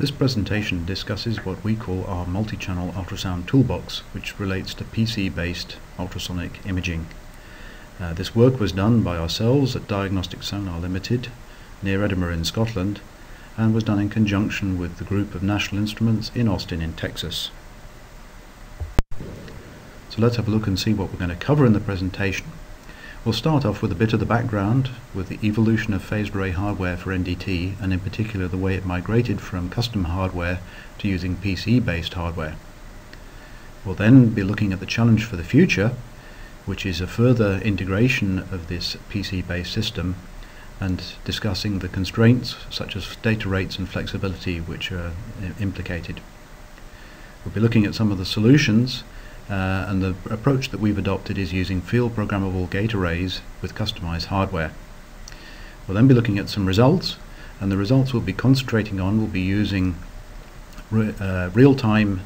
This presentation discusses what we call our multi-channel ultrasound toolbox, which relates to PC-based ultrasonic imaging. Uh, this work was done by ourselves at Diagnostic Sonar Limited near Edinburgh in Scotland and was done in conjunction with the group of National Instruments in Austin in Texas. So let's have a look and see what we're going to cover in the presentation. We'll start off with a bit of the background with the evolution of phased array hardware for NDT and in particular the way it migrated from custom hardware to using PC based hardware. We'll then be looking at the challenge for the future which is a further integration of this PC based system and discussing the constraints such as data rates and flexibility which are uh, implicated. We'll be looking at some of the solutions uh, and the approach that we've adopted is using field programmable gate arrays with customized hardware. We'll then be looking at some results and the results we'll be concentrating on will be using re uh, real-time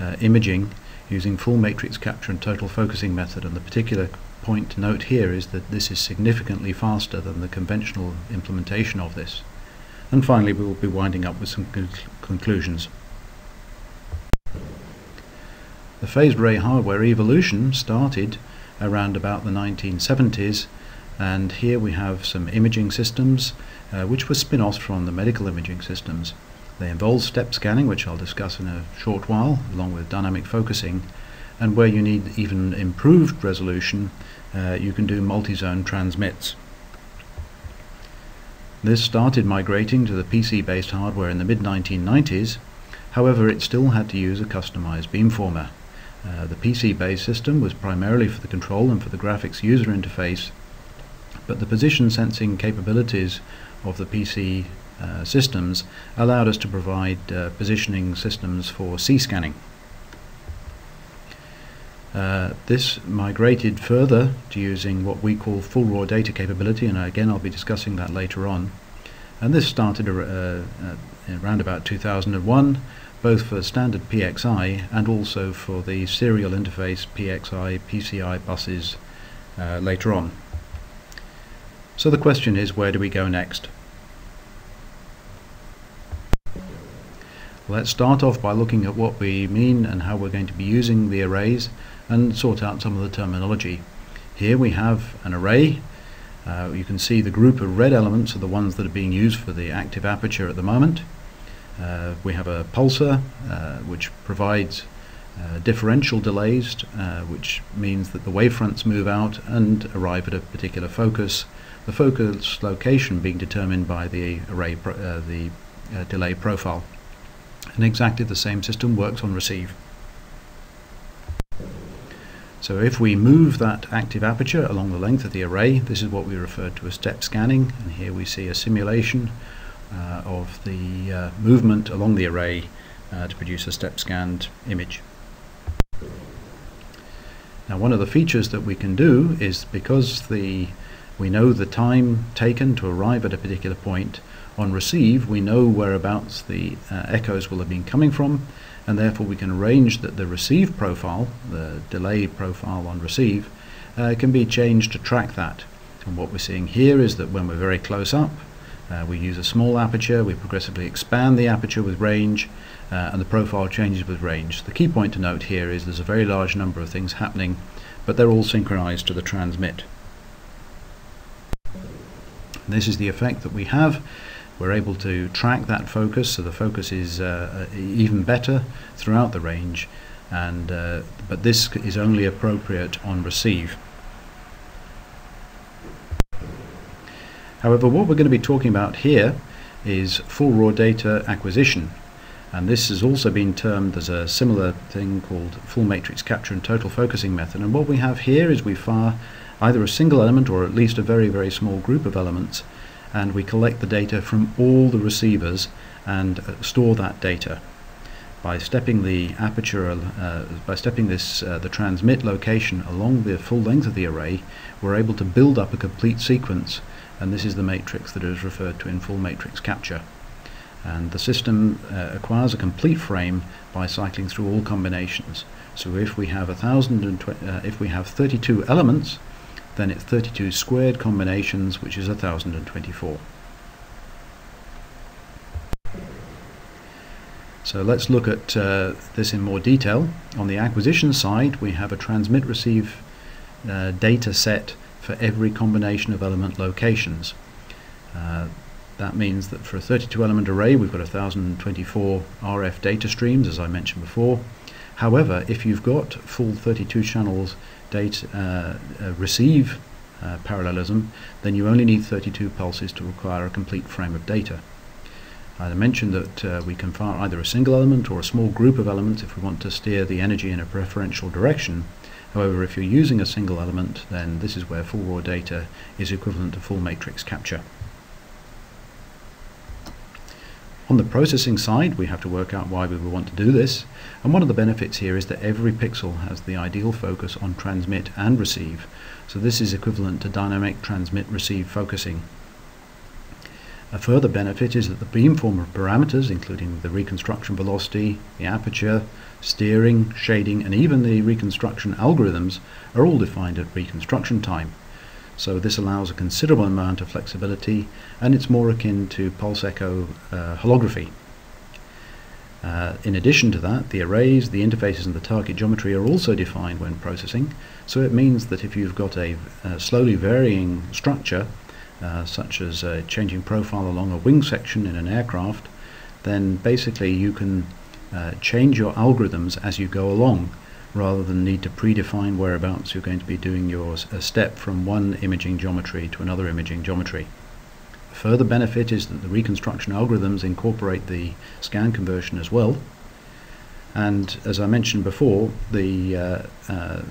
uh, imaging using full matrix capture and total focusing method and the particular point to note here is that this is significantly faster than the conventional implementation of this. And finally we will be winding up with some conclusions. The phased array hardware evolution started around about the 1970s and here we have some imaging systems uh, which were spin-offs from the medical imaging systems. They involve step scanning which I'll discuss in a short while along with dynamic focusing and where you need even improved resolution uh, you can do multi-zone transmits. This started migrating to the PC based hardware in the mid 1990s however it still had to use a customized beamformer uh, the PC-based system was primarily for the control and for the graphics user interface, but the position sensing capabilities of the PC uh, systems allowed us to provide uh, positioning systems for C-scanning. Uh, this migrated further to using what we call full raw data capability, and again I'll be discussing that later on. And this started uh, around about 2001 both for standard PXI and also for the serial interface PXI PCI buses uh, later on. So the question is where do we go next? Let's start off by looking at what we mean and how we're going to be using the arrays and sort out some of the terminology. Here we have an array. Uh, you can see the group of red elements are the ones that are being used for the active aperture at the moment. Uh, we have a pulser uh, which provides uh, differential delays, uh, which means that the wavefronts move out and arrive at a particular focus. The focus location being determined by the array, uh, the uh, delay profile. And exactly the same system works on receive. So if we move that active aperture along the length of the array, this is what we refer to as step scanning, and here we see a simulation of the uh, movement along the array uh, to produce a step scanned image. Now one of the features that we can do is because the we know the time taken to arrive at a particular point on receive we know whereabouts the uh, echoes will have been coming from and therefore we can arrange that the receive profile the delay profile on receive uh, can be changed to track that and what we're seeing here is that when we're very close up uh, we use a small aperture, we progressively expand the aperture with range, uh, and the profile changes with range. The key point to note here is there's a very large number of things happening, but they're all synchronized to the transmit. This is the effect that we have. We're able to track that focus, so the focus is uh, uh even better throughout the range, and uh, but this is only appropriate on receive. However, what we're going to be talking about here is full raw data acquisition. And this has also been termed as a similar thing called full matrix capture and total focusing method. And what we have here is we fire either a single element or at least a very, very small group of elements and we collect the data from all the receivers and uh, store that data. By stepping the aperture, uh, by stepping this, uh, the transmit location along the full length of the array, we're able to build up a complete sequence and this is the matrix that is referred to in full matrix capture. And the system uh, acquires a complete frame by cycling through all combinations. So if we have a thousand and uh, if we have 32 elements, then it's 32 squared combinations, which is 1024. So let's look at uh, this in more detail. On the acquisition side, we have a transmit receive uh, data set for every combination of element locations. Uh, that means that for a 32 element array we've got 1024 RF data streams as I mentioned before. However, if you've got full 32 channels data uh, uh, receive uh, parallelism, then you only need 32 pulses to require a complete frame of data. I mentioned that uh, we can fire either a single element or a small group of elements if we want to steer the energy in a preferential direction. However, if you're using a single element, then this is where full raw data is equivalent to full matrix capture. On the processing side, we have to work out why we would want to do this. And one of the benefits here is that every pixel has the ideal focus on transmit and receive. So this is equivalent to dynamic transmit receive focusing. A further benefit is that the beamformer parameters, including the reconstruction velocity, the aperture, steering, shading, and even the reconstruction algorithms, are all defined at reconstruction time. So this allows a considerable amount of flexibility and it's more akin to pulse echo uh, holography. Uh, in addition to that, the arrays, the interfaces and the target geometry are also defined when processing. So it means that if you've got a, a slowly varying structure, uh, such as a changing profile along a wing section in an aircraft, then basically you can uh, change your algorithms as you go along rather than need to predefine whereabouts you're going to be doing your a step from one imaging geometry to another imaging geometry. A further benefit is that the reconstruction algorithms incorporate the scan conversion as well. And as I mentioned before, the uh, uh,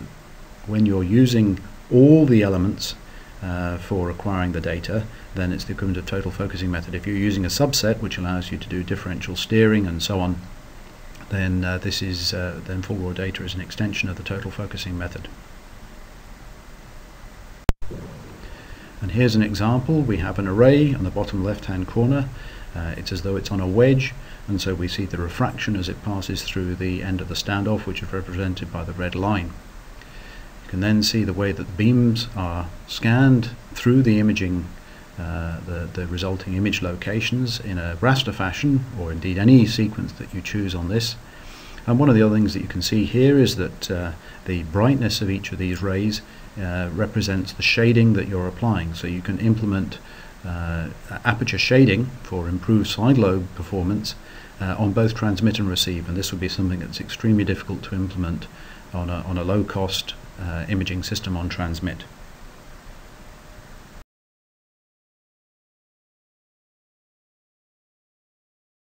when you're using all the elements uh, for acquiring the data, then it's the equivalent of total focusing method. If you're using a subset, which allows you to do differential steering and so on, then uh, this is uh, then full raw data is an extension of the total focusing method. And here's an example. We have an array on the bottom left hand corner. Uh, it's as though it's on a wedge and so we see the refraction as it passes through the end of the standoff which is represented by the red line. You can then see the way that the beams are scanned through the imaging uh, the, the resulting image locations in a raster fashion, or indeed any sequence that you choose on this. And one of the other things that you can see here is that uh, the brightness of each of these rays uh, represents the shading that you're applying. So you can implement uh, aperture shading for improved side lobe performance uh, on both transmit and receive. And this would be something that's extremely difficult to implement on a, on a low cost Uh, imaging system on transmit.